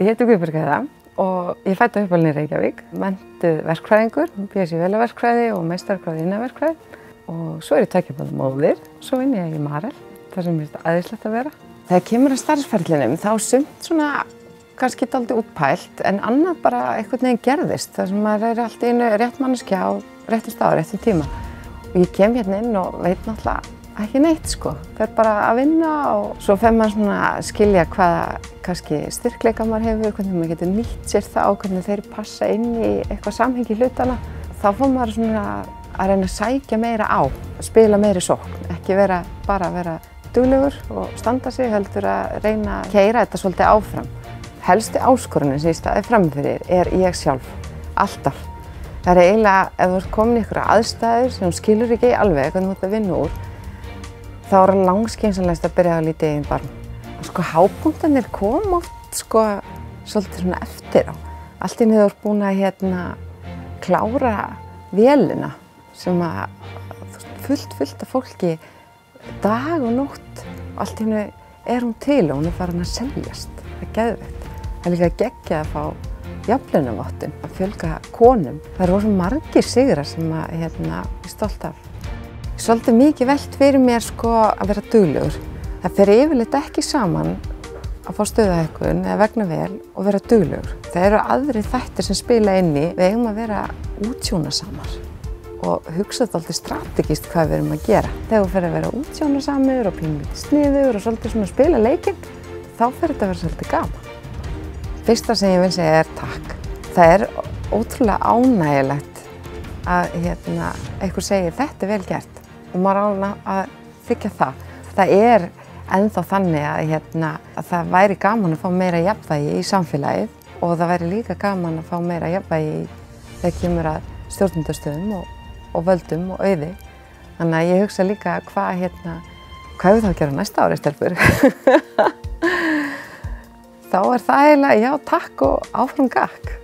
Ég heiti Guðbjörg Heiða og ég fætti uppalinn í Reykjavík, mentuð verkfræðingur, BSc velaverkfræði og meistargráði innanverkfræði og svo er ég tækjabæðum móðir, svo vinn ég í Marel, þar sem ég finnst aðeinslegt að vera. Þegar kemur að starfsferðlinum þá sumt svona kannski daldi útpælt en annað bara einhvern veginn gerðist þar sem maður er alltaf einu rétt manneskja á réttum stað á réttum tíma. Og ég kem hérna inn og veit náttúrulega ekki neitt sko. Það er bara að vinna og svo fer maður svona að skilja hvaða styrkleika maður hefur, hvernig maður getur nýtt sér það og hvernig þeir passa inn í eitthvað samhengi hlutana. Þá fór maður svona að reyna að sækja meira á, spila meiri sókn, ekki vera bara að vera duglegur og standa sig, heldur að reyna að keira þetta svolítið áfram. Helsti áskorunin sem ég staði framfyrir er ég sjálf, alltaf. Það er eiginlega, ef þú ert komin í ykkur aðstæður sem skilur ekki alveg hvernig þú ert að vinna úr, þá er það langskynsanlegast að byrja að líti eigin barn. Sko hápunktanir kom oft sko svolítið svona eftir á. Allt í niður búin að hérna klára vélina sem að fullt, fullt af fólki dag og nótt allt í niður er hún til og hún er farin að seljast. Það er geðveitt. Það er líka geggjað að fá jafnlunavottun, að fjölga konum. Það eru svo margir sigra sem að hérna, ég er stolt af svolítið mikið velt fyrir mér sko að vera duglegur. Það fer yfirleitt ekki saman að fá stöðahækkun eða vegna vel og vera duglegur. Það eru aðri þættir sem spila inni, við eigum að vera útsjónasamar og hugsa þetta alltaf strategíst hvað við erum að gera. Þegar þú fer að vera útsjónasamur og pínlítið sniður og svolítið svona spila leikinn, þá fer þetta að vera svolítið gaman. Fyrsta sem ég vil segja er takk. Það er ótrúlega ánægilegt að hérna, einhver segir þetta er vel gert og maður á að þykja það. Það er ennþá þannig að, hérna, að það væri gaman að fá meira jafnvægi í samfélagið og það væri líka gaman að fá meira jafnvægi þegar kemur að stjórnundastöðum og, og völdum og auði. Þannig að ég hugsa líka hvað hérna, hvað við þá að gera næsta ári stelpur. þá er það eiginlega, já takk og áfram gakk.